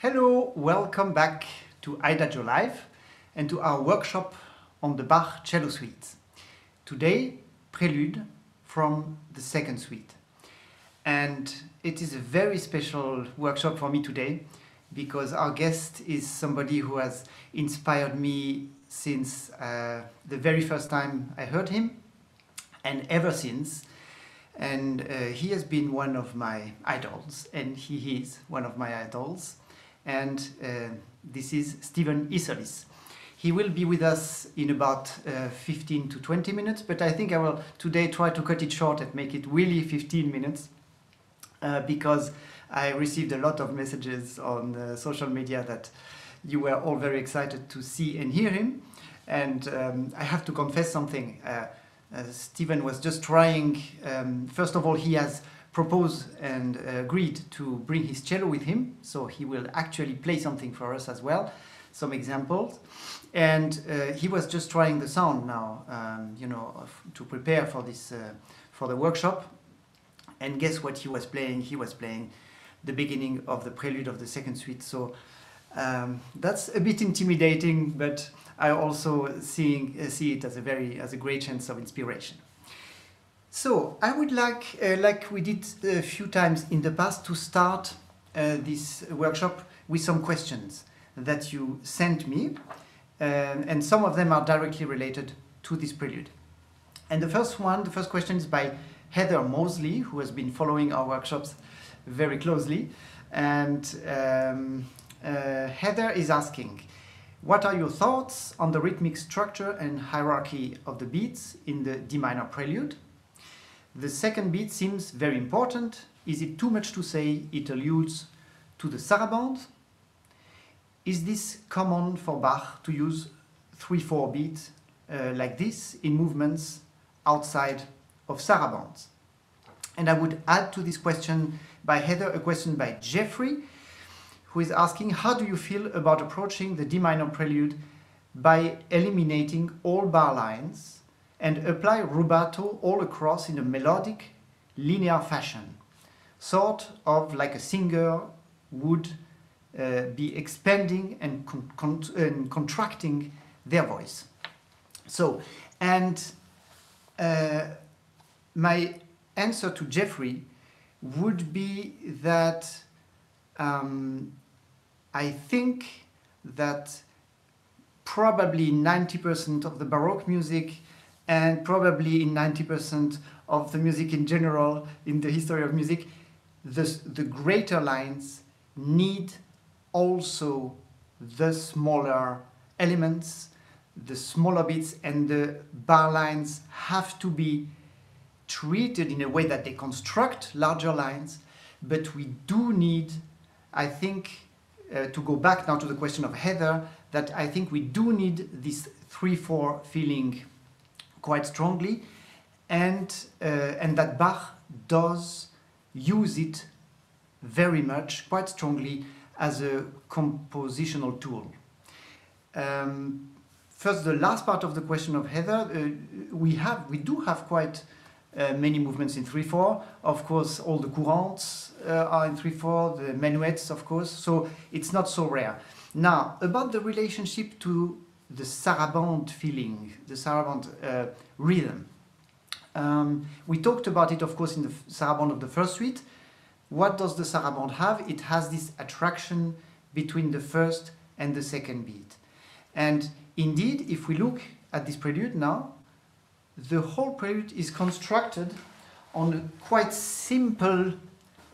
Hello, welcome back to IDAGIO Live and to our workshop on the Bach cello suite. Today, Prelude from the second suite. And it is a very special workshop for me today because our guest is somebody who has inspired me since uh, the very first time I heard him and ever since. And uh, he has been one of my idols, and he is one of my idols. And uh, this is Stephen Isserlis. He will be with us in about uh, 15 to 20 minutes, but I think I will today try to cut it short and make it really 15 minutes uh, because I received a lot of messages on uh, social media that you were all very excited to see and hear him. And um, I have to confess something. Uh, uh, Stephen was just trying, um, first of all, he has proposed and agreed to bring his cello with him, so he will actually play something for us as well, some examples. And uh, he was just trying the sound now, um, you know, to prepare for this, uh, for the workshop. And guess what he was playing? He was playing the beginning of the prelude of the second suite. So um, that's a bit intimidating, but I also seeing, uh, see it as a very as a great chance of inspiration. So I would like, uh, like we did a few times in the past, to start uh, this workshop with some questions that you sent me, um, and some of them are directly related to this prelude. And the first one, the first question is by Heather Mosley, who has been following our workshops very closely, and um, uh, Heather is asking, what are your thoughts on the rhythmic structure and hierarchy of the beats in the D minor prelude? The second beat seems very important. Is it too much to say it alludes to the sarabande? Is this common for Bach to use 3-4 beat uh, like this in movements outside of sarabandes? And I would add to this question by Heather a question by Jeffrey, who is asking how do you feel about approaching the D minor prelude by eliminating all bar lines and apply rubato all across in a melodic, linear fashion, sort of like a singer would uh, be expanding and, con con and, contracting their voice. So, and uh, my answer to Jeffrey would be that um, I think that probably 90% of the Baroque music and probably in 90% of the music in general in the history of music, the, the greater lines need also the smaller elements, the smaller bits, and the bar lines have to be treated in a way that they construct larger lines, but we do need, I think, uh, to go back now to the question of Heather, that I think we do need this 3-4 feeling quite strongly, and, uh, and that Bach does use it very much, quite strongly, as a compositional tool. Um, first, the last part of the question of Heather, uh, we have, we do have quite uh, many movements in 3-4. Of course, all the courantes uh, are in 3-4, the menuets, of course, so it's not so rare. Now, about the relationship to the sarabande feeling, the sarabande uh, rhythm. Um, we talked about it, of course, in the sarabande of the first suite. What does the sarabande have? It has this attraction between the first and the second beat. And indeed, if we look at this prelude now, the whole prelude is constructed on a quite simple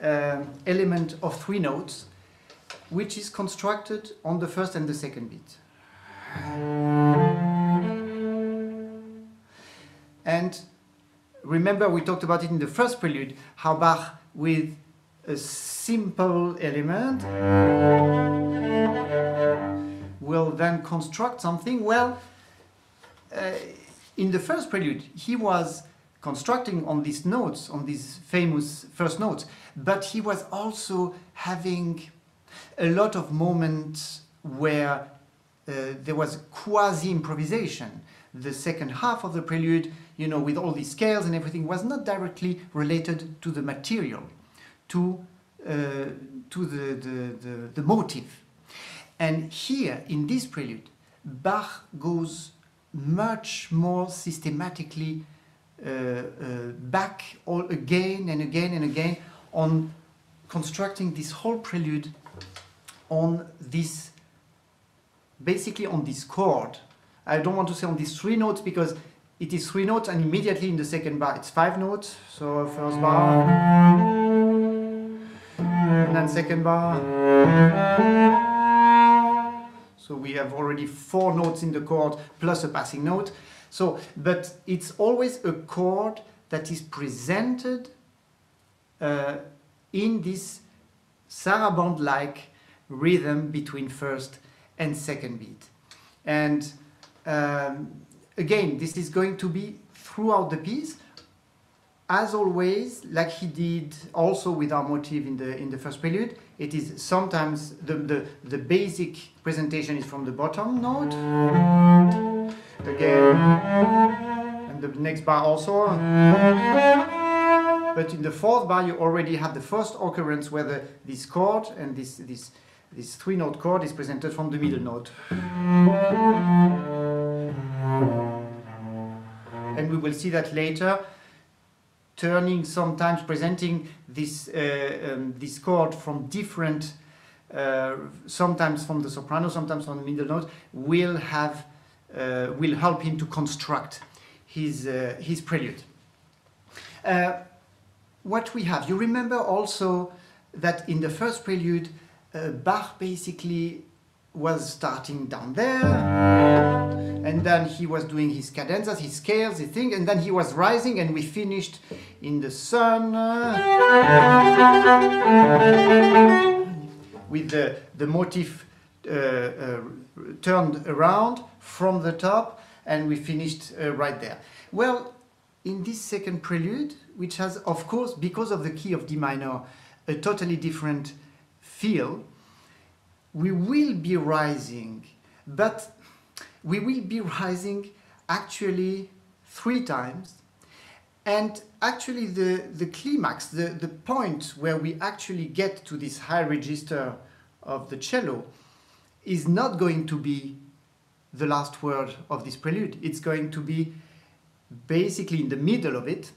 uh, element of three notes, which is constructed on the first and the second beat. Remember we talked about it in the first prelude, how Bach with a simple element will then construct something. Well, uh, in the first prelude, he was constructing on these notes, on these famous first notes, but he was also having a lot of moments where uh, there was quasi-improvisation. The second half of the prelude, you know, with all these scales and everything, was not directly related to the material, to uh, to the, the, the, the motive. And here, in this prelude, Bach goes much more systematically uh, uh, back all again and again and again on constructing this whole prelude on this, basically on this chord. I don't want to say on these three notes because it is three notes and immediately in the second bar it's five notes. So first bar, and then second bar. So we have already four notes in the chord plus a passing note. So, but it's always a chord that is presented uh, in this sarabande-like rhythm between first and second beat. And um, again, this is going to be throughout the piece, as always, like he did also with our motive in the in the first prelude. It is sometimes the the, the basic presentation is from the bottom note again, and the next bar also. But in the fourth bar, you already have the first occurrence where the, this chord and this this this three note chord is presented from the middle note. And we will see that later, turning sometimes presenting this, uh, um, this chord from different, uh, sometimes from the soprano, sometimes from the middle note, will have, uh, will help him to construct his, uh, his prelude. Uh, what we have, you remember also that in the first prelude, uh, Bach basically was starting down there, and then he was doing his cadenzas, his scales, his thing, and then he was rising, and we finished in the sun with the, the motif uh, uh, turned around from the top, and we finished uh, right there. Well, in this second prelude, which has, of course, because of the key of D minor, a totally different feel, we will be rising, but we will be rising actually three times. And actually the, the climax, the, the point where we actually get to this high register of the cello is not going to be the last word of this prelude. It's going to be basically in the middle of it.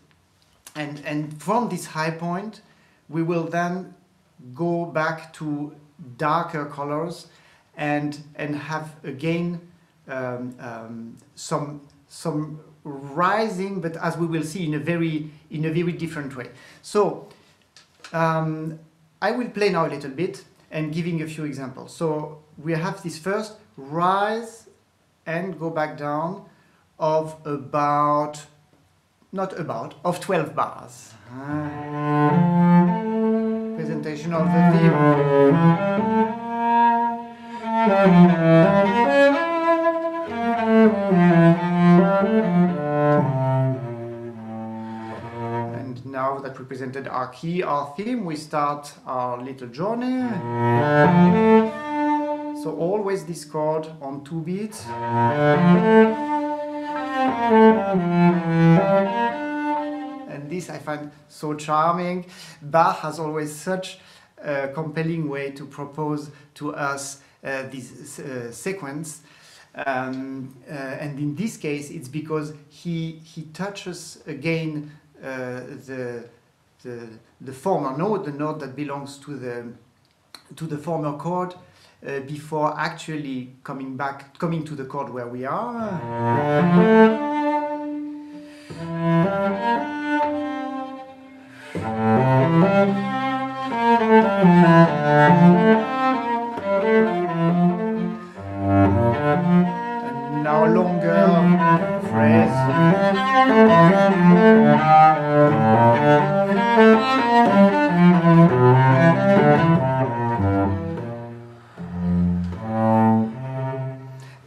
And, and from this high point, we will then go back to darker colors and, and have again um, um, some, some rising, but as we will see in a very, in a very different way. So um, I will play now a little bit and giving a few examples. So we have this first rise and go back down of about, not about, of 12 bars. Presentation of the And now that we presented our key, our theme, we start our little journey. So always this chord on two beats. This I find so charming. Bach has always such a compelling way to propose to us uh, this uh, sequence. Um, uh, and in this case, it's because he, he touches again uh, the, the, the former note, the note that belongs to the, to the former chord, uh, before actually coming back, coming to the chord where we are. And longer.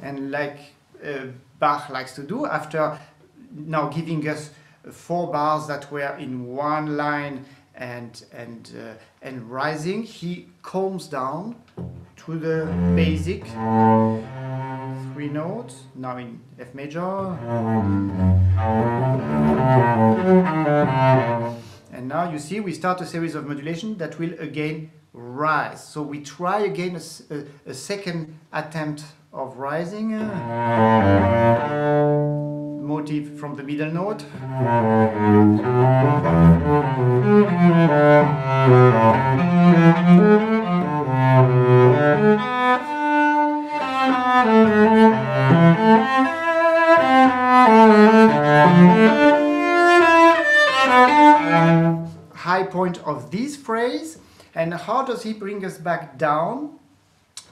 And like uh, Bach likes to do, after now giving us four bars that were in one line and and uh, and rising, he calms down to the basic three notes. Now in F major, and now you see we start a series of modulation that will again rise. So we try again a, a, a second attempt of rising. Motive from the middle note. High point of this phrase and how does he bring us back down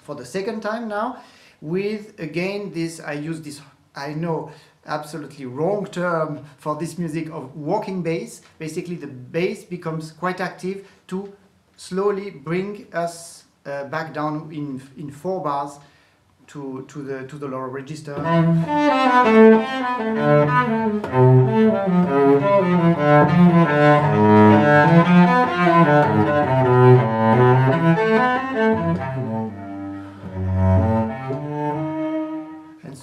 for the second time now with again this I use this I know absolutely wrong term for this music of walking bass basically the bass becomes quite active to slowly bring us uh, back down in in four bars to, to the to the lower register.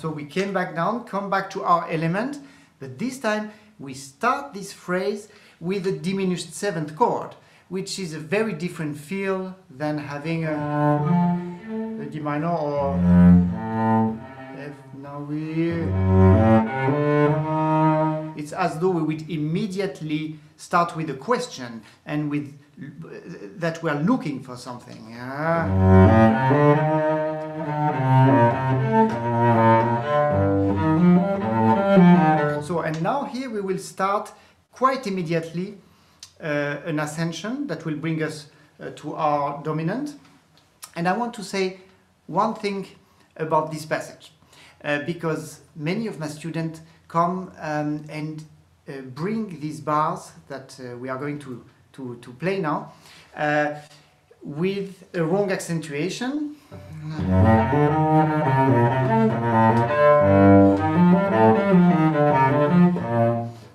So we came back down, come back to our element, but this time we start this phrase with a diminished seventh chord, which is a very different feel than having a, a D minor or F. Now we. It's as though we would immediately start with a question and with that we're looking for something. So, and now here we will start quite immediately uh, an ascension that will bring us uh, to our dominant. And I want to say one thing about this passage, uh, because many of my students come um, and uh, bring these bars that uh, we are going to, to, to play now uh, with a wrong accentuation.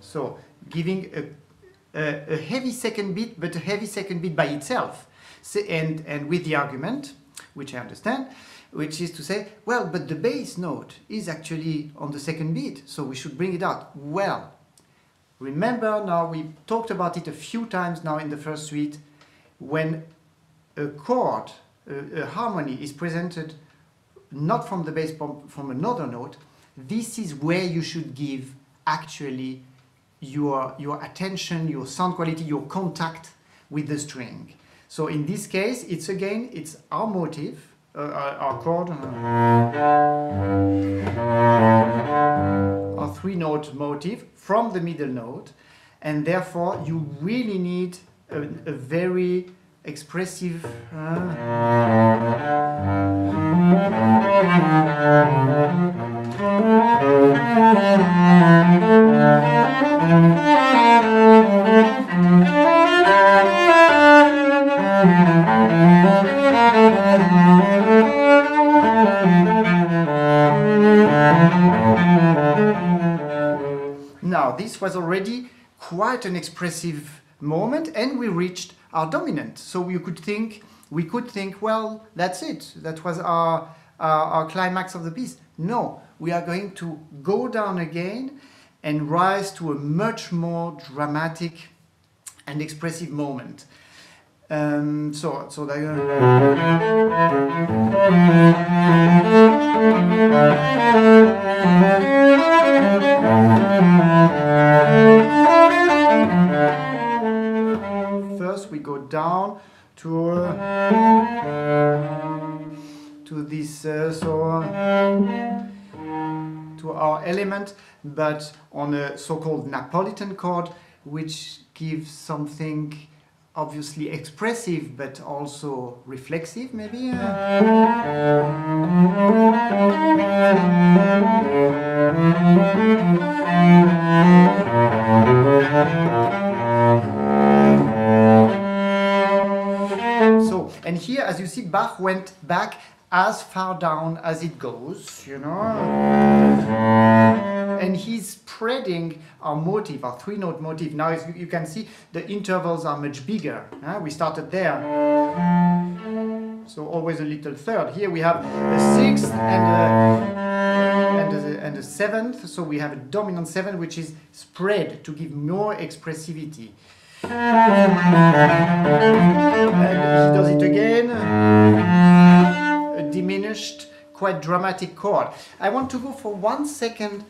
So giving a, a, a, heavy second beat, but a heavy second beat by itself, so, and, and with the argument, which I understand, which is to say, well, but the bass note is actually on the second beat, so we should bring it out. Well, remember now, we talked about it a few times now in the first suite, when a chord, a, a harmony is presented not from the bass, from, from another note, this is where you should give actually your, your attention, your sound quality, your contact with the string. So in this case, it's again, it's our motive, uh, our chord, our three note motive from the middle note, and therefore you really need a, a very expressive. Now, this was already quite an expressive moment, and we reached our dominant. So you could think, we could think, well, that's it. That was our, our, our climax of the piece. No, we are going to go down again and rise to a much more dramatic and expressive moment. Um, so, so that, first go down to uh, to this uh, so to our element, but on a so-called Napolitan chord, which gives something obviously expressive but also reflexive maybe? so here as you see Bach went back as far down as it goes you know and he's spreading our motive, our three note motive. Now you can see the intervals are much bigger. Huh? We started there. So always a little third. Here we have a sixth and a, and and a seventh. So we have a dominant seven which is spread to give more expressivity. And does it again. A diminished, quite dramatic chord. I want to go for one second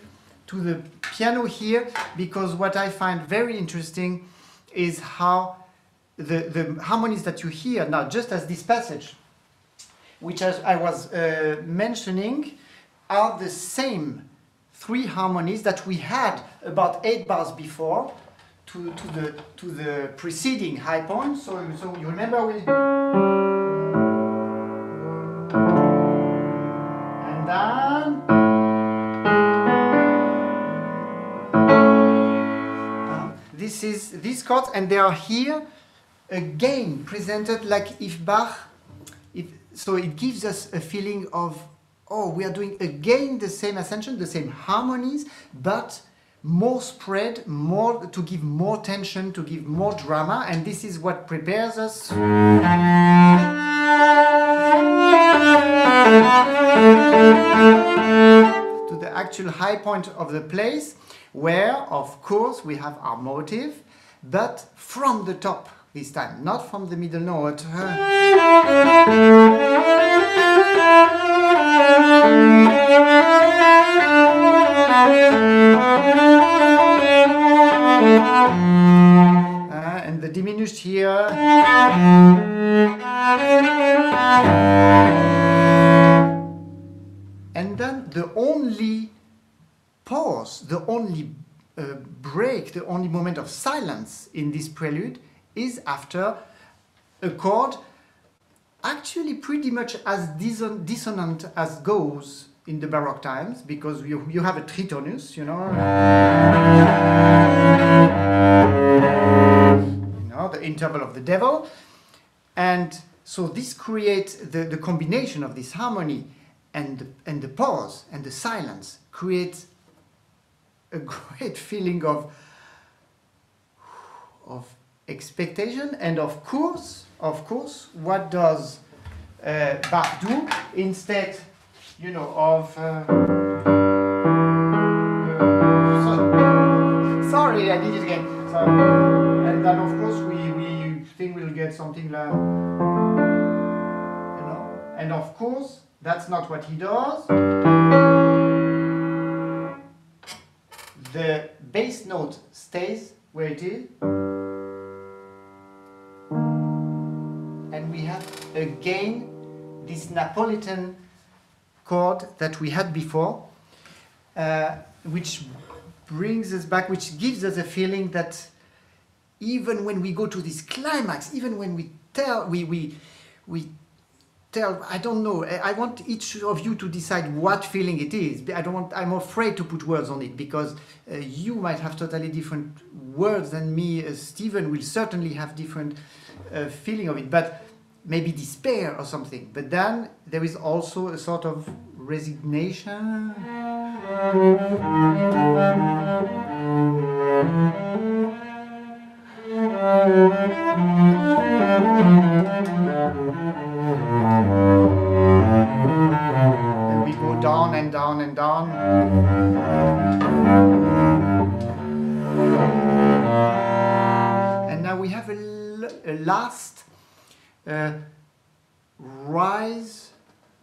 to the piano here because what I find very interesting is how the, the harmonies that you hear now, just as this passage, which as I was uh, mentioning, are the same three harmonies that we had about eight bars before to, to, the, to the preceding high point. So, so you remember we... And then... Uh, This is these chords, and they are here again presented like if Bach. If, so it gives us a feeling of oh, we are doing again the same ascension, the same harmonies, but more spread, more to give more tension, to give more drama, and this is what prepares us. to the actual high point of the place, where, of course, we have our motive, but from the top this time, not from the middle note. Uh, and the diminished here. And then the only pause, the only uh, break, the only moment of silence in this prelude is after a chord actually pretty much as dison- dissonant as goes in the Baroque times because you, you have a tritonus, you know. You know, the interval of the devil. And so this creates the, the combination of this harmony and the, and the pause and the silence creates a great feeling of of expectation and of course of course what does uh, Bach do instead you know of uh, uh, so- sorry I did it again. So, and then of course we, we think we'll get something like you know and of course that's not what he does. The bass note stays where it is again this Napolitan chord that we had before uh, which brings us back which gives us a feeling that even when we go to this climax even when we tell we we we tell i don't know i want each of you to decide what feeling it is. I don't want i'm afraid to put words on it because uh, you might have totally different words than me. Uh, stephen will certainly have different uh, feeling of it. But maybe despair or something. But then there is also a sort of resignation. And we go down and down and down. And now we have a, a last uh, rise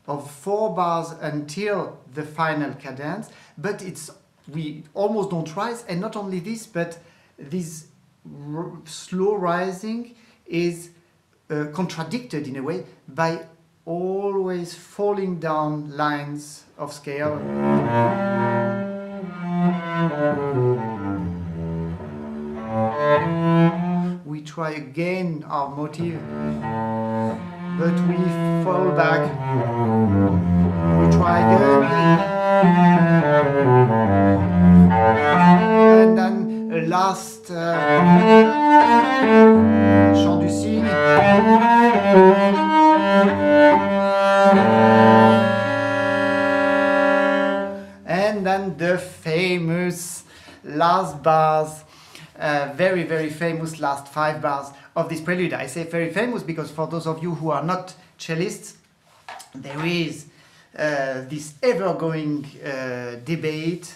of four bars until the final cadence but it's we almost don't rise and not only this but this slow rising is uh, contradicted in a way by always falling down lines of scale we try again our motive but we fall back. We try again. And then a last uh, chant du and then the famous last bars uh, very very famous last five bars of this prelude i say very famous because for those of you who are not cellists there is uh, this ever going uh, debate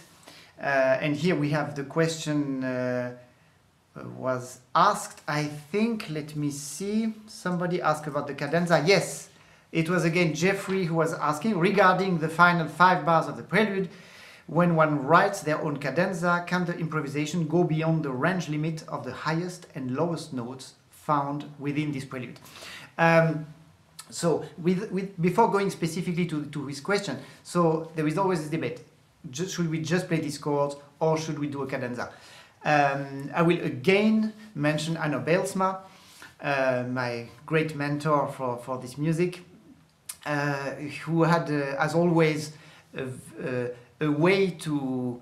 uh, and here we have the question uh, was asked, I think, let me see, somebody asked about the cadenza. Yes, it was again Jeffrey who was asking regarding the final five bars of the prelude. When one writes their own cadenza, can the improvisation go beyond the range limit of the highest and lowest notes found within this prelude? Um, so, with, with, before going specifically to, to his question, so there is always this debate. Just, should we just play these chords or should we do a cadenza? Um, I will again mention Anner Bijlsma, uh, my great mentor for, for this music, uh, who had, uh, as always, a, uh, a, way to,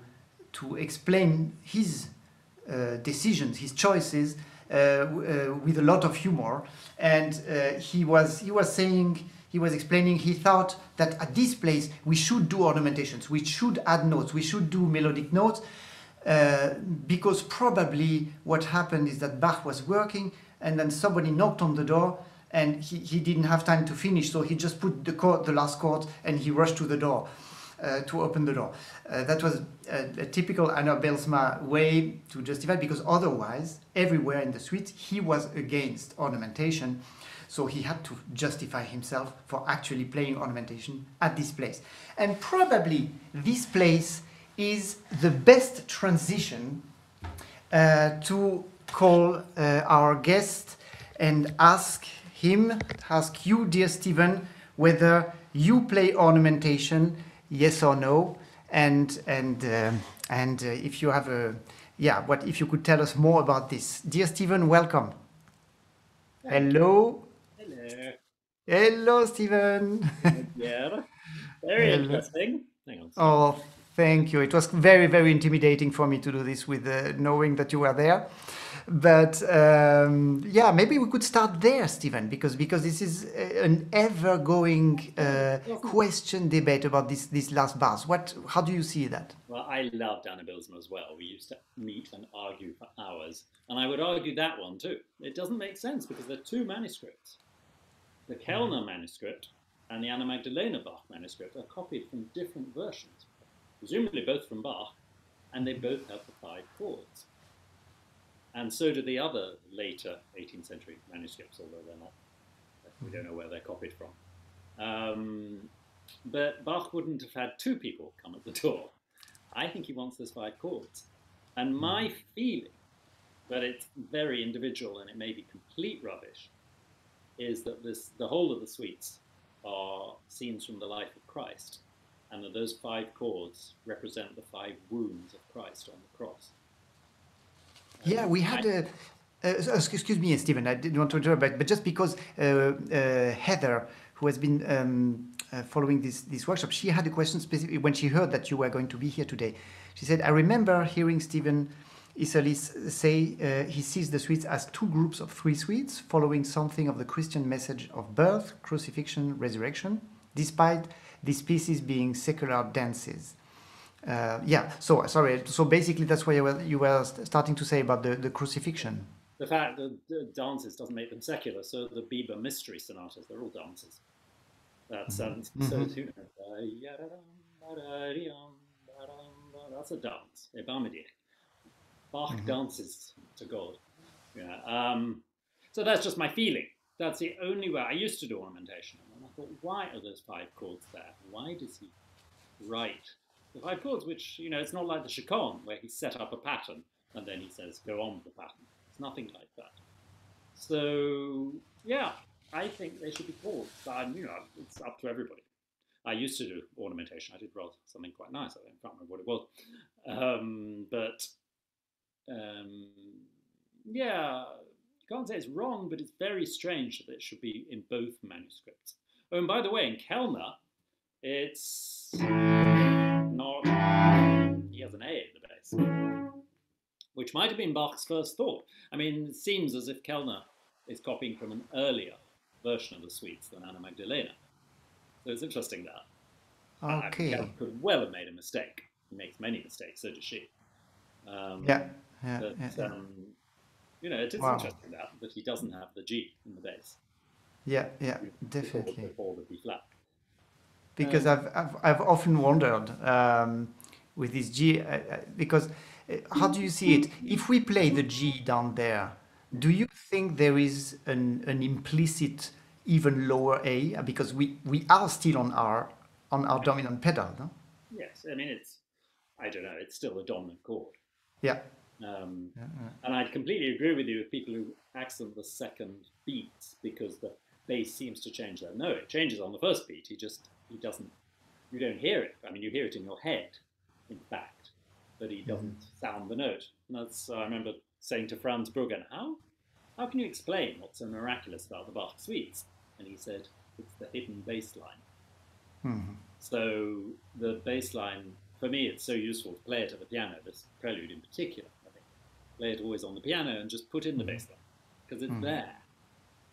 to explain his uh, decisions, his choices, uh, with a lot of humor. And uh, he was he was saying he was explaining he thought that at this place we should do ornamentations we should add notes we should do melodic notes uh, because probably what happened is that Bach was working and then somebody knocked on the door and he, he didn't have time to finish so he just put the chord the last chord and he rushed to the door uh, to open the door. Uh, that was a, a typical Anner Bijlsma way to justify because otherwise, everywhere in the suite, he was against ornamentation. So he had to justify himself for actually playing ornamentation at this place. And probably this place is the best transition uh, to call uh, our guest and ask him, ask you, dear Stephen, whether you play ornamentation yes or no, and and uh, and uh, if you have a yeah, what if you could tell us more about this, dear Stephen? Welcome. Hello. Hello. Hello, Stephen. yeah. Very Hello. interesting. Hang on. Oh, thank you. It was very, very intimidating for me to do this with uh, knowing that you were there but um, yeah, maybe we could start there, Stephen, because because this is an ever-going uh, question debate about this these last bars. What? How do you see that? Well, I loved Anner Bijlsma as well. We used to meet and argue for hours, and I would argue that one too. It doesn't make sense because there are two manuscripts. The Kellner manuscript and the Anna Magdalena Bach manuscript are copied from different versions, presumably both from Bach, and they both have the five chords. And so do the other later 18th century manuscripts, although they're not, we don't know where they're copied from. Um, but Bach wouldn't have had two people come at the door. I think he wants those five chords. And my hmm. feeling, but it's very individual and it may be complete rubbish, is that this, the whole of the suites are scenes from the life of Christ, and that those five chords represent the five wounds of Christ on the cross. Yeah, we had a. Uh, excuse me, Stephen, I didn't want to interrupt, but, but just because uh, uh, Heather, who has been um, uh, following this, this workshop, she had a question specifically when she heard that you were going to be here today. She said, I remember hearing Stephen Isserlis say uh, he sees the suites as two groups of three suites following something of the Christian message of birth, crucifixion, resurrection, despite these pieces being secular dances. Uh, yeah, so sorry. So basically, that's what you were, you were starting to say about the, the crucifixion. The fact that the dances doesn't make them secular. So the Biber mystery sonatas, they're all dances. That's um, mm-hmm. so mm-hmm. that's a dance. Bach mm-hmm. dances to God. Yeah. Um, so that's just my feeling. That's the only way. I used to do ornamentation, and I thought, why are those five chords there? Why does he write the five chords, which, you know, it's not like the Chaconne, where he set up a pattern and then he says, go on with the pattern. It's nothing like that. So, yeah, I think they should be chords. But, you know, it's up to everybody. I used to do ornamentation. I did write something quite nice. I can't remember what it was. Um, but, um, yeah, you can't say it's wrong, but it's very strange that it should be in both manuscripts. Oh, and by the way, in Kellner, it's not, he has an A at the base, which might have been Bach's first thought. I mean, it seems as if Kellner is copying from an earlier version of the suites than Anna Magdalena. So it's interesting that. Okay. Uh, could well have made a mistake. He makes many mistakes, so does she. Um, yeah. Yeah, but, yeah, yeah. Um, you know, it is wow. interesting that, that he doesn't have the G in the bass. Yeah, yeah, definitely. Before the B flat because I've, I've, I've often wondered um, with this G uh, uh, because Uh, How do you see it? If we play the G down there, do you think there is an, an implicit even lower A because we, we are still on our on our dominant pedal, no? Yes, I mean it's I don't know, it's still a dominant chord. Yeah. Um, and I'd completely agree with you with people who accent the second beat because the bass seems to change that. No, it changes on the first beat. He just he doesn't. You don't hear it. I mean, you hear it in your head, in fact, but he doesn't mm-hmm. sound the note. And that's I remember saying to Frans Brüggen, how how can you explain what's so miraculous about the Bach suites? And he said it's the hidden bass line. Hmm. So the bass line, for me, it's so useful to play it at the piano. This prelude in particular, I think, play it always on the piano and just put in the bass mm-hmm. line because it's mm-hmm. there.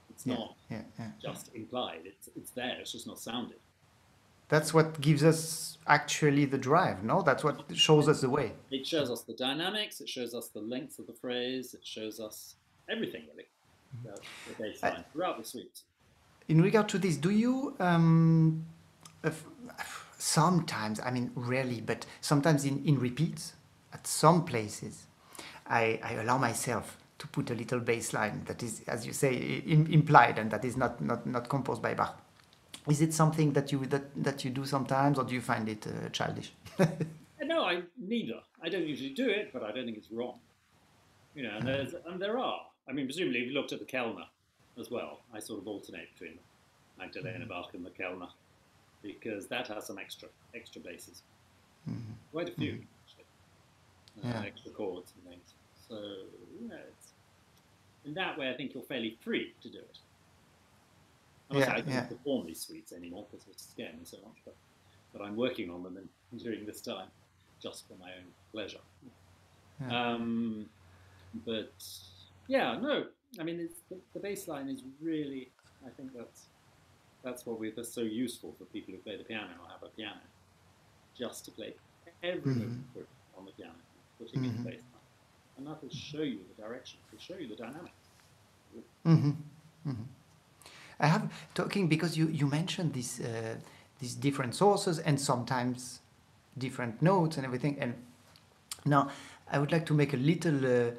It's Yeah, not yeah, yeah. just implied. It's it's there. It's just not sounded. That's what gives us actually the drive, no? That's what shows us the way. It shows us the dynamics. It shows us the length of the phrase. It shows us everything really. The, the bass line throughout the suite. In regard to this, do you um, uh, sometimes, I mean, rarely, but sometimes in, in repeats, at some places, I, I allow myself to put a little bass line that is, as you say, im- implied and that is not, not, not composed by Bach. Is it something that you that, that you do sometimes, or do you find it uh, childish? No, I neither. I don't usually do it, but I don't think it's wrong. You know, and there's and there are. I mean, presumably, if you looked at the Kellner as well, I sort of alternate between the Magdalena Bach and the Kellner because that has some extra extra basses, quite a few actually, uh, Yeah. extra chords and things. So you know, it's, in that way, I think you're fairly free to do it. Obviously, Yeah, I don't yeah. perform these suites anymore because it's scaring me so much, but but I'm working on them and during this time, just for my own pleasure. Um, but yeah, no, I mean it's, the, the bass line is really, I think that's that's what we that's so useful for people who play the piano or have a piano, just to play every through mm-hmm. on the piano, putting in the mm-hmm. bass line, and that will show you the direction, will show you the dynamics. Mm-hmm. I have talking because you, you mentioned these uh, these different sources and sometimes different notes and everything. And now I would like to make a little uh,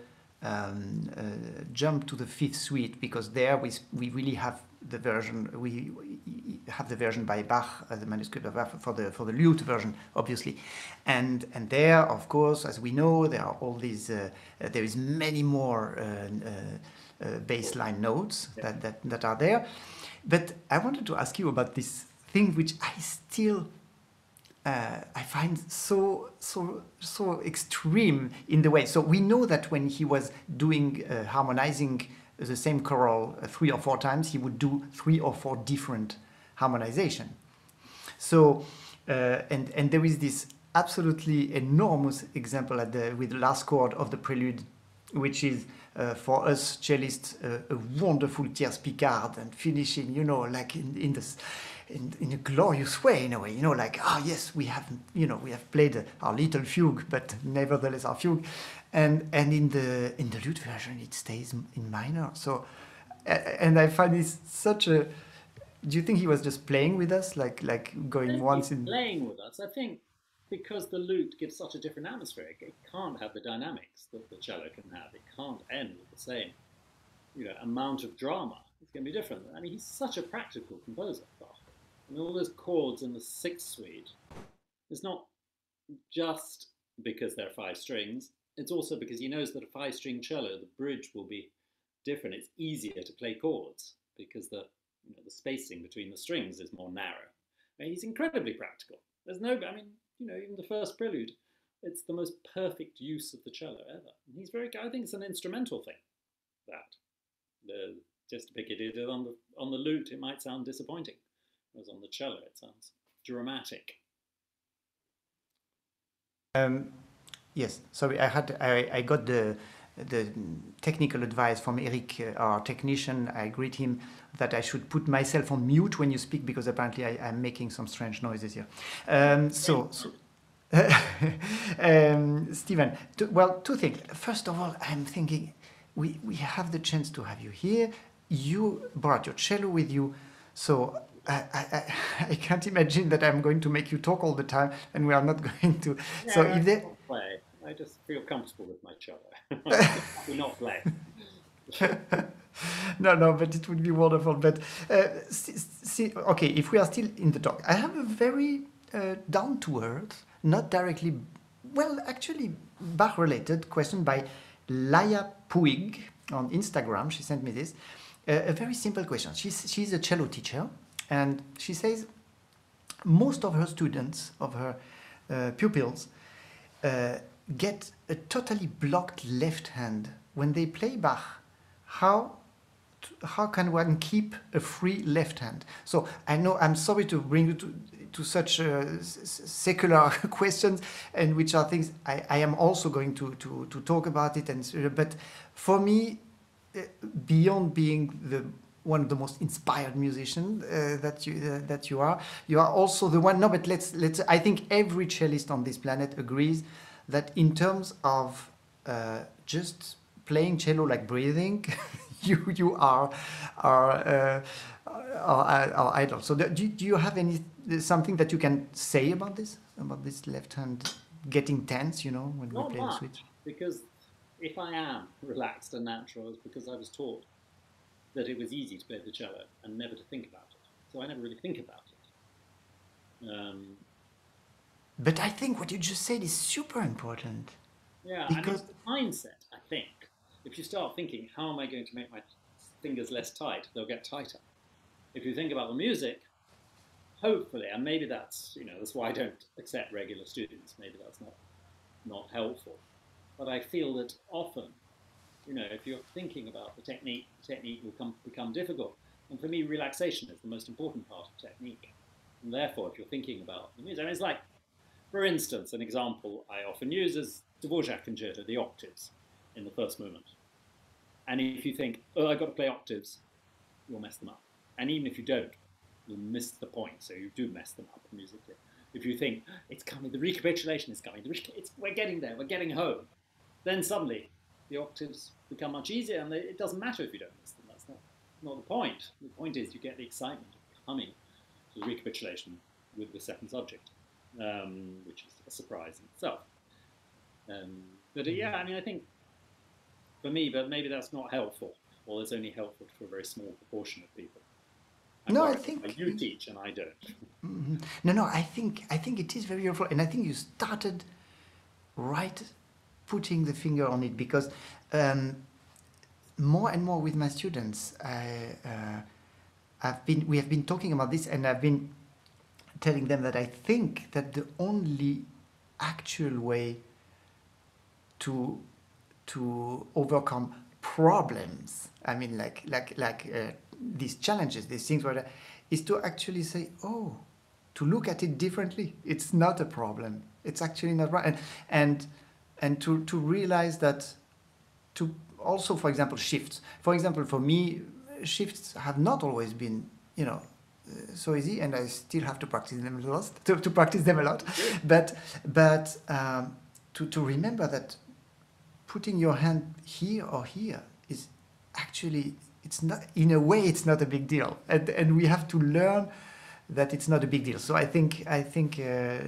um, uh, jump to the fifth suite because there we we really have the version we, have the version by Bach, uh, the manuscript of Bach for the for the lute version, obviously, and and there of course as we know there are all these uh, uh, there is many more. Uh, baseline notes that, that, that are there. But I wanted to ask you about this thing which I still uh, I find so so so extreme in the way. So we know that when he was doing uh, harmonizing the same choral uh, three or four times, he would do three or four different harmonization. So uh, and and there is this absolutely enormous example at the with the last chord of the prelude, which is uh, for us cellists uh, a wonderful tierce Picard and finishing, you know, like in in this. In, in a glorious way, in a way, you know, like ah yes, we have, you know, we have played our little fugue, but nevertheless our fugue, and and in the in the lute version it stays in minor. So, and I find this such a. Do you think he was just playing with us, like like going once in? playing with us. I think because the lute gives such a different atmosphere, it can't have the dynamics that the cello can have. It can't end with the same, you know, amount of drama. It's going to be different. I mean, he's such a practical composer. Bach. I mean, all those chords in the sixth suite. It's not just because there are five strings. It's also because he knows that a five-string cello, the bridge will be different. It's easier to play chords because the you know, the spacing between the strings is more narrow. I mean, he's incredibly practical. There's no, I mean, you know, even the first prelude, it's the most perfect use of the cello ever. And he's very, I think it's an instrumental thing. That the just pick it on the on the lute, it might sound disappointing, whereas on the cello, it sounds dramatic. Um, yes, sorry, I had I, I got the the technical advice from Eric, uh, our technician. I greet him that I should put myself on mute when you speak because apparently I, am making some strange noises here. Um, so. so um, Stephen, well, two things. First of all, I'm thinking we, we have the chance to have you here. You brought your cello with you, so I, I, I can't imagine that I'm going to make you talk all the time and we are not going to. so if they play. I just feel comfortable with my cello. We're not play. no, no, but it would be wonderful. But uh, see, okay, if we are still in the talk, I have a very uh, down to earth, not directly, well, actually Bach related question by Laia Puig on Instagram. She sent me this. Uh, a very simple question. She's, she's a cello teacher, and she says most of her students, of her uh, pupils, uh, get a totally blocked left hand when they play Bach. How how can one keep a free left hand? So I know I'm sorry to bring you to, to such uh, secular questions, and which are things I, I am also going to, to, to talk about it. And but for me, uh, beyond being the one of the most inspired musicians uh, that you uh, that you are, you are also the one. No, but let's let's. I think every cellist on this planet agrees that in terms of uh, just playing cello like breathing. you you are are uh, our, our idol. So do, do you have any something that you can say about this about this left hand getting tense? You know when Not we play much, the switch. Because if I am relaxed and natural, it's because I was taught that it was easy to play the cello and never to think about it. So I never really think about it. Um, but I think what you just said is super important. Yeah, because and it's the mindset. If you start thinking, how am I going to make my fingers less tight? They'll get tighter. If you think about the music, hopefully, and maybe that's you know that's why I don't accept regular students. Maybe that's not not helpful. But I feel that often, you know, if you're thinking about the technique, the technique will come, become difficult. And for me, relaxation is the most important part of technique. And therefore, if you're thinking about the music, I mean, it's like, for instance, an example I often use is Dvorak concerto, the octaves in the first movement. And if you think, oh, I've got to play octaves, you'll mess them up. And even if you don't, you'll miss the point. So you do mess them up musically. If you think, it's coming, the recapitulation is coming, we're getting there, we're getting home, then suddenly the octaves become much easier and it doesn't matter if you don't miss them. That's not, not the point. The point is you get the excitement of coming to the recapitulation with the second subject, um, which is a surprise in itself. Um, but uh, yeah, I mean, I think for me, but maybe that's not helpful, or it's only helpful to a very small proportion of people. And no, I think you teach and I don't. Mm-hmm. No, no, I think I think it is very helpful, and I think you started right putting the finger on it because um, more and more with my students, I, uh, I've been we have been talking about this, and I've been telling them that I think that the only actual way to to overcome problems. I mean, like like like uh, these challenges, these things, where is to actually say, oh, to look at it differently. It's not a problem. It's actually not right, and and and to to realize that to also, for example, shifts. For example, for me, shifts have not always been, you know, uh, so easy, and I still have to practice them a lot. To, to practice them a lot, but but um, to to remember that putting your hand here or here is actually it's not in a way it's not a big deal. And, and we have to learn that it's not a big deal. So i think i think uh,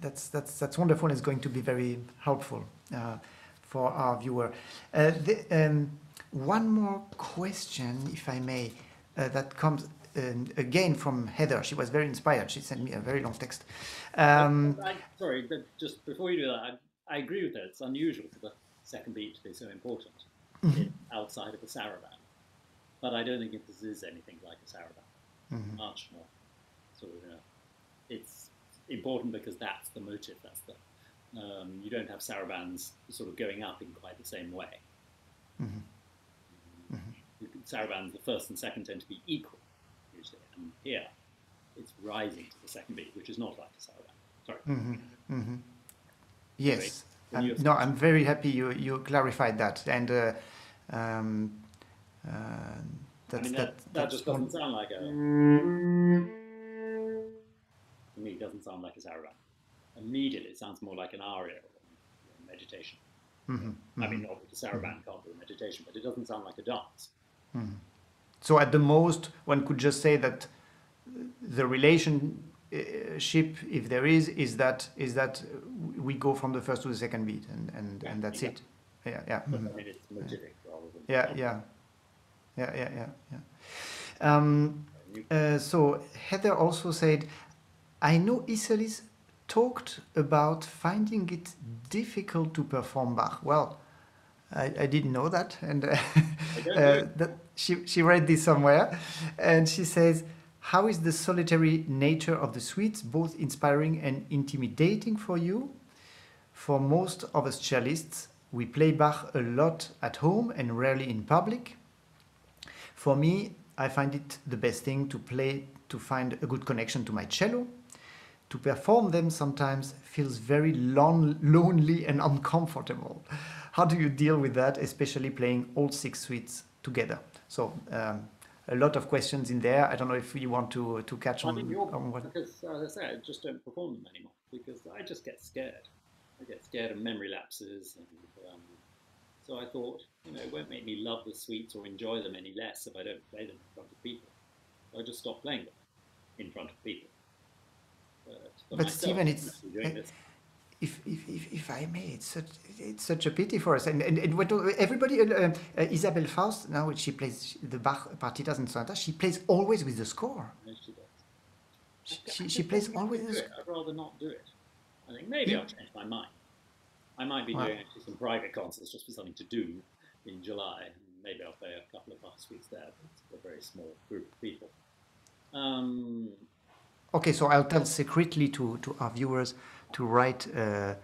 that's that's that's wonderful. It's going to be very helpful uh, for our viewer. Uh, the, um, one more question if i may uh, that comes um, again from heather. She was very inspired. She sent me a very long text. Um, I, sorry but just before you do that I, I agree with that. It's unusual for the second beat to be so important mm-hmm. outside of a saraband. But I don't think this is anything like a saraband. Mm-hmm. Much more sort of, you know, it's important because that's the motive. That's the um, you don't have sarabands sort of going up in quite the same way. Mm-hmm. mm-hmm. Sarabands, the first and second tend to be equal usually, and here it's rising to the second beat, which is not like a saraband. Sorry. Mm-hmm. Mm-hmm. Yes. I'm, no, I'm very happy you, you clarified that. And uh, um, uh, that's, I mean, that, that, that just doesn't sound like a. To me, it doesn't sound like a saraband. Immediately, it sounds more like an aria or meditation. Mm-hmm, mm-hmm. I mean, not that the saraband can't do a meditation, but it doesn't sound like a dance. Mm-hmm. So, at the most, one could just say that the relationship, if there is, is that is that we go from the first to the second beat, and and, and that's Yeah. it. Yeah, yeah. But mhm. I mean, it's motivic. Yeah, yeah, yeah, yeah, yeah, yeah. Um, uh, so Heather also said, I know Isserlis talked about finding it difficult to perform Bach. Well, I, I didn't know that, and uh, uh, that she she read this somewhere, and she says, "How is the solitary nature of the suites both inspiring and intimidating for you? For most of us cellists, we play Bach a lot at home and rarely in public. For me, I find it the best thing to play to find a good connection to my cello. To perform them sometimes feels very lon- lonely and uncomfortable. How do you deal with that, especially playing all six suites together? So, um, a lot of questions in there. I don't know if you want to to catch I on, mean, on what. because as I say, I just don't perform them anymore because I just get scared. I get scared of memory lapses, and um, so I thought, you know, it won't make me love the suites or enjoy them any less if I don't play them in front of people. So I just stopped playing them in front of people. But, But Stephen, it's- actually doing this. If, if, if, if I may, it's such, it's such a pity for us. And, and, and what, everybody, uh, uh, Isabelle Faust, now she plays the Bach partitas and sonatas, she plays always with the score. No, she does. She, I she, she plays always with the score. I'd rather not do it. I think maybe Yeah. I'll change my mind. I might be Wow. doing actually some private concerts just for something to do in July. Maybe I'll play a couple of Bach suites there, but it's a very small group of people. Um, Okay, so I'll tell secretly to, to our viewers to write uh,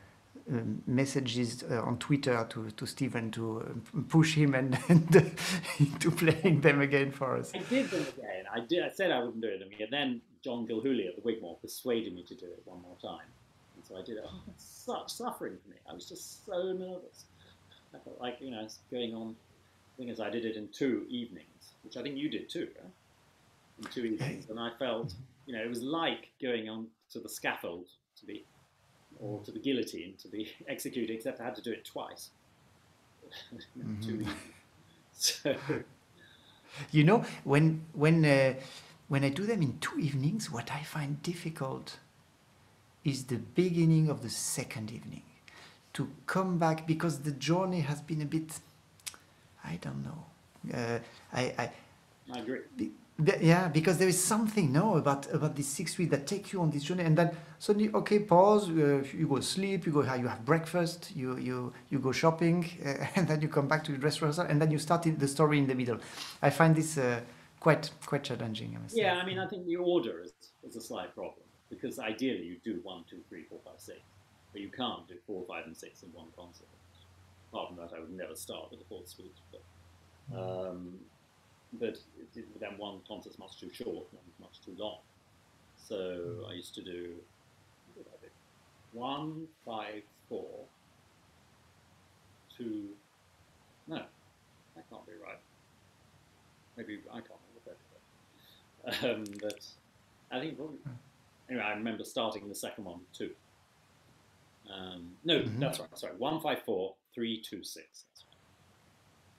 um, messages uh, on Twitter to, to Stephen to um, push him and, and into playing them again for us. I did them again. I did. I said I wouldn't do it again. Then John Gilhooly at the Wigmore persuaded me to do it one more time, and so I did it. Oh, such suffering for me. I was just so nervous. I felt like you know, going on. The thing is, I did it in two evenings, which I think you did too, right? In two evenings, and I felt, you know, it was like going on to the scaffold to be, or to the guillotine to be executed, except I had to do it twice. two evenings. So. You know, when when uh, when I do them in two evenings, what I find difficult is the beginning of the second evening to come back because the journey has been a bit, I don't know. Uh, I, I I agree. be- the- yeah, because there is something no about about these six weeks that take you on this journey, and then suddenly, okay, pause. Uh, you go sleep. You go. You have breakfast. You you you go shopping, uh, and then you come back to the dress rehearsal, and then you start in the story in the middle. I find this uh, quite quite challenging. I must say. Yeah, I mean, I think the order is, is a slight problem because ideally you do one, two, three, four, five, six, but you can't do four, five, and six in one concert. Apart from that, I would never start with the fourth suite. But, um, but then one concert's much too short, one's much too long. So I used to do what did I do? one, five, four, two. No, that can't be right. Maybe I can't remember that. Um, but I think probably. Anyway, I remember starting the second one too. Um, no, Mhm. that's right. Sorry, one five four three two six. That's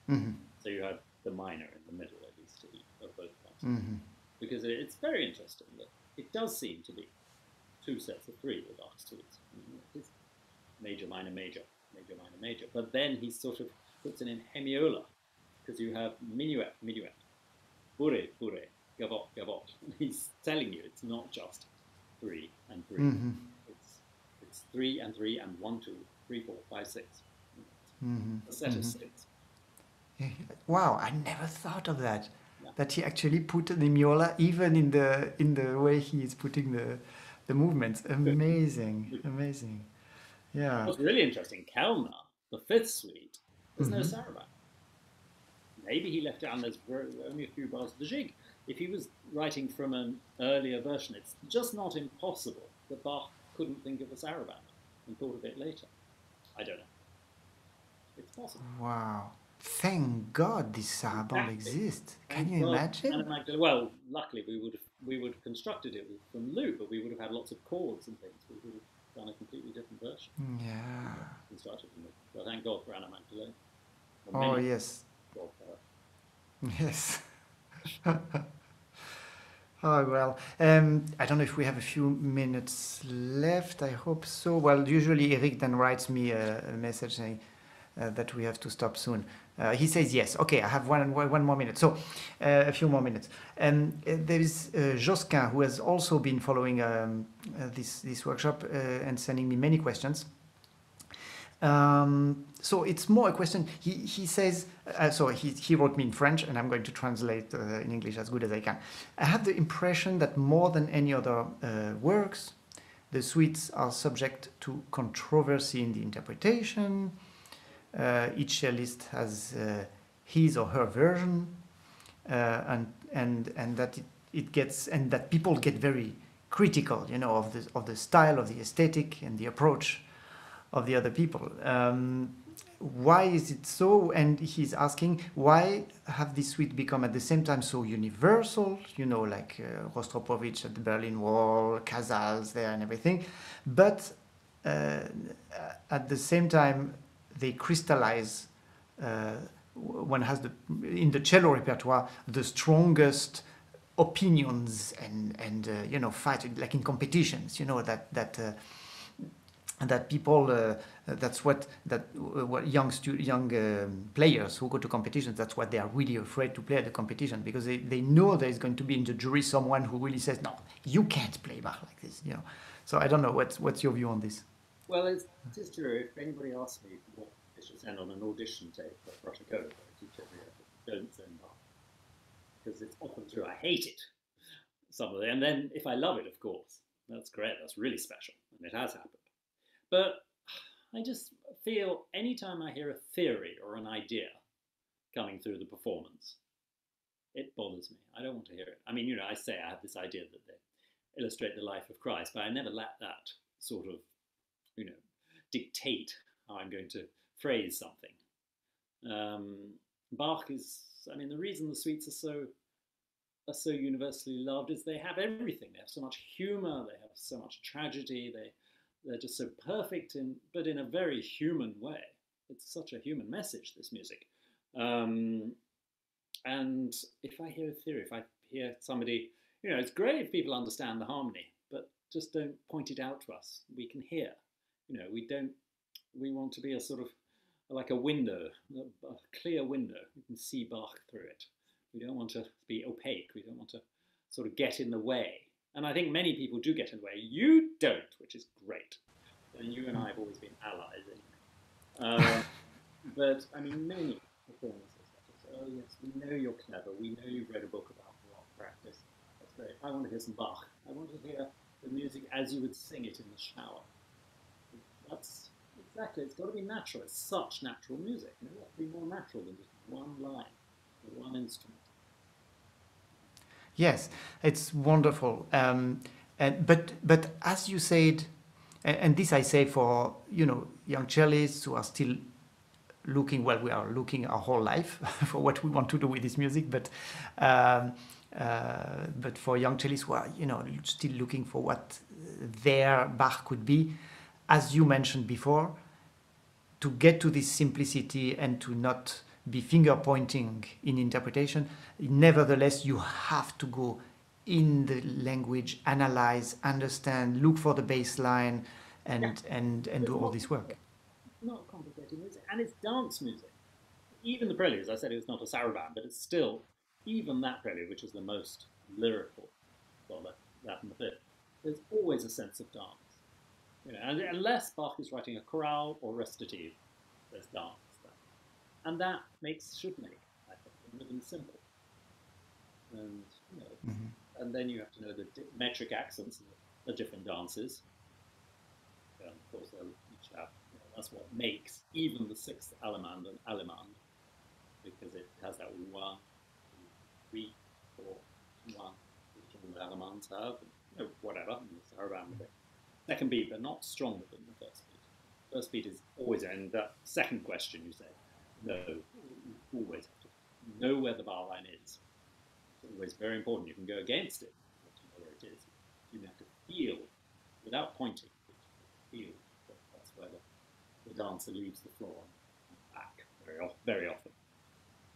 right. hmm So you have the minor in the middle at least of each- of both parts. hmm Because it, it's very interesting that it does seem to be two sets of three with Bach suites. I mean, it is major, minor, major, major, minor, major. But then he sort of puts it in hemiola because you have minuet, minuet, bourrée, bourrée, gavotte, gavotte. He's telling you it's not just three and 3 hmm It's it's three and three and one, two, three, four, five, six. hmm A set of six. Wow, I never thought of that. That he actually put hemiola even in the in the way he is putting the the movements. Amazing, amazing. Yeah. What's really interesting, Kellner, the fifth suite, there's no Mhm. saraband. Maybe he left out, and there's only a few bars of the jig. If he was writing from an earlier version, it's just not impossible that Bach couldn't think of a saraband and thought of it later. I don't know. It's possible. Wow. Thank God this saraband Exactly. exists. Can you God. imagine? Magdalena- well, luckily we would have we would have constructed it from lute, but we would have had lots of chords and things. We would have done a completely different version. Yeah. Constructed from lute. But thank God for Anna Magdalena. Or Oh yes. For. Yes. Oh, well, um, I don't know if we have a few minutes left. I hope so. Well, usually Eric then writes me a, a message saying uh, that we have to stop soon. Uh, he says yes. Okay, I have one, one more minute. So, uh, a few more minutes. Um, there is uh, Josquin who has also been following um, uh, this, this workshop uh, and sending me many questions. Um, so it's more a question. He, he says, uh, so he, he wrote me in French, and I'm going to translate uh, in English as good as I can. I have the impression that more than any other uh, works, the suites are subject to controversy in the interpretation. Uh, each cellist has uh, his or her version, uh, and and and that it, it gets and that people get very critical, you know, of the of the style, of the aesthetic, and the approach of the other people. Um, why is it so? And he's asking, why have this suite become at the same time so universal? You know, like uh, Rostropovich at the Berlin Wall, Casals there and everything. But uh, at the same time, they crystallize, uh, one has the, in the cello repertoire, the strongest opinions and, and uh, you know, fight, like in competitions, you know, that, that uh, that people uh, that's what that uh, what young stu- young um, players who go to competitions that's what they are really afraid to play at the competition because they, they know there is going to be in the jury someone who really says no you can't play Bach like this you know. So I don't know what's what's your view on this well it's, it is true if anybody asks me what I should send on an audition tape for Rostropovich don't send that. because it's often true I hate it some of it and then if I love it of course that's great that's really special and it has happened but I just feel anytime I hear a theory or an idea coming through the performance, it bothers me. I don't want to hear it. I mean, you know, I say I have this idea that they illustrate the life of Christ, but I never let that sort of, you know, dictate how I'm going to phrase something. Um, Bach is, I mean, the reason the suites are so are so universally loved is they have everything. They have so much humor. They have so much tragedy. They they're just so perfect, in, but in a very human way. It's such a human message, this music. Um, and if I hear a theory, if I hear somebody, you know, it's great if people understand the harmony, but just don't point it out to us. We can hear, you know, we don't, we want to be a sort of like a window, a, a clear window. You can see Bach through it. We don't want to be opaque. We don't want to sort of get in the way. And I think many people do get in the way. You don't, which is great. And you and I have always been allies anyway. Uh, but I mean, many performances. Oh yes, we know you're clever. We know you've read a book about Baroque practice. That's great. I want to hear some Bach. I want to hear the music as you would sing it in the shower. That's exactly. It's got to be natural. It's such natural music. It has to be more natural than just one line, or one instrument. Yes, it's wonderful. Um, and, but but as you said, and, and, this I say for you know young cellists who are still looking. Well, we are looking our whole life for what we want to do with this music, but. Um, uh, but for young cellists who are, you know, still looking for what their Bach could be, as you mentioned before, to get to this simplicity and to not be finger pointing in interpretation. Nevertheless, you have to go in the language, analyze, understand, look for the bass line, and yeah. and and do all this work. Not complicated music, and it's dance music. Even the preludes, I said it was not a saraband, but it's still even that prelude, which is the most lyrical, well, that, that and the fifth. There's always a sense of dance. You know, and unless Bach is writing a chorale or recitative, there's dance and that makes should make I think rhythm simple. And you know, mm-hmm. and then you have to know the di- metric accents of the different dances. And of course, they'll each have. You know, that's what makes even the sixth allemande an allemande because it has that one, two, three, four, one, which all the allemandes have, and, you know, whatever. And the saraband a bit. Second beat, but not stronger than the first beat. First beat is always, and that second question you say, know, always have to know where the bar line is. It's always very important. You can go against it, you know where it is. You have to feel, without pointing, feel that that's where the, the dancer leaves the floor and back very, very often.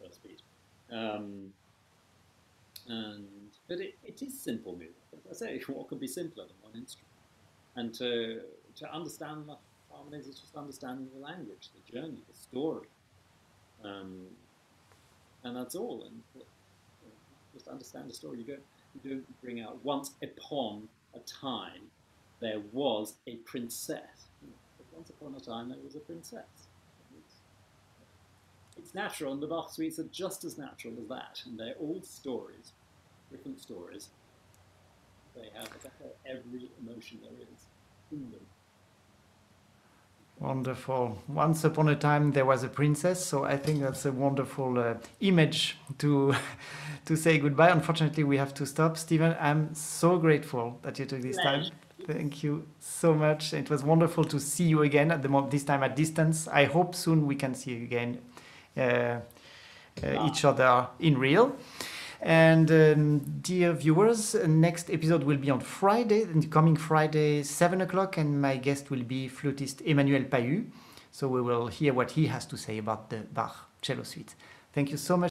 First beat. Um, and but it, it is simple music. As I say, what could be simpler than one instrument? And to to understand the harmonies is just understanding the language, the journey, the story, um, and that's all. And just understand the story. You don't you don't bring out once upon a time there was a princess. Once upon a time there was a princess. It's, it's natural, and the Bach suites are just as natural as that, and they're all stories, different stories. They have every emotion there is in them. Wonderful. Once upon a time there was a princess, so I think that's a wonderful uh, image to to say goodbye. Unfortunately, we have to stop. Stephen, I'm so grateful that you took this time. Thank you so much. It was wonderful to see you again at the mo- this time at distance. I hope soon we can see you again, uh, uh, each other in real. And um, dear viewers, uh, next episode will be on Friday, the coming Friday, 7 o'clock, and my guest will be flutist Emmanuel Pahud. So we will hear what he has to say about the Bach cello suite. Thank you so much.